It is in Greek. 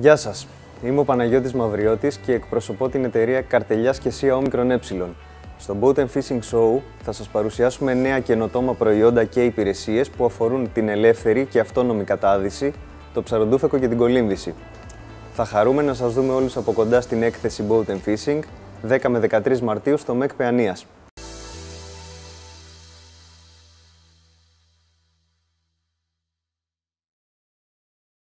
Γεια σας. Είμαι ο Παναγιώτης Μαυριώτης και εκπροσωπώ την εταιρεία Καρτελιάς και Όμικρον Ε. Στο Boat and Fishing Show θα σας παρουσιάσουμε νέα καινοτόμα προϊόντα και υπηρεσίες που αφορούν την ελεύθερη και αυτόνομη κατάδυση, το ψαροντούφεκο και την κολύμβηση. Θα χαρούμε να σας δούμε όλους από κοντά στην έκθεση Boat and Fishing 10 με 13 Μαρτίου στο ΜΕΚ Παιανίας.